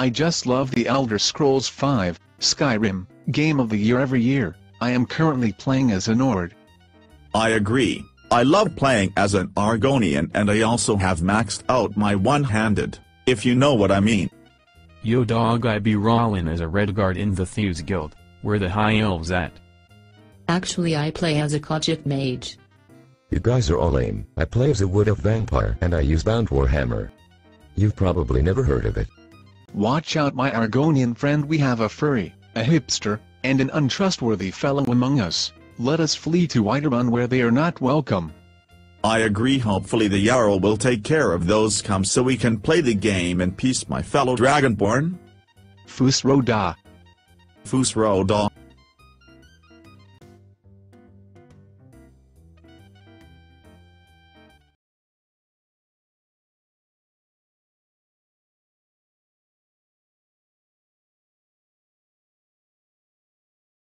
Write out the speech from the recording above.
I just love the Elder Scrolls V, Skyrim, game of the year every year. I am currently playing as a Nord. I agree. I love playing as an Argonian and I also have maxed out my one-handed, if you know what I mean. Yo dog I be rollin' as a Redguard in the Thieves Guild, where the high elves at. Actually I play as a Khajiit mage. You guys are all lame. I play as a Wood Elf Vampire and I use Bound Warhammer. You've probably never heard of it. Watch out my Argonian friend we have a furry, a hipster, and an untrustworthy fellow among us. Let us flee to Whiterun where they are not welcome. I agree hopefully the Jarl will take care of those scum so we can play the game in peace my fellow Dragonborn. Fus Ro Dah. Fus Ro Dah.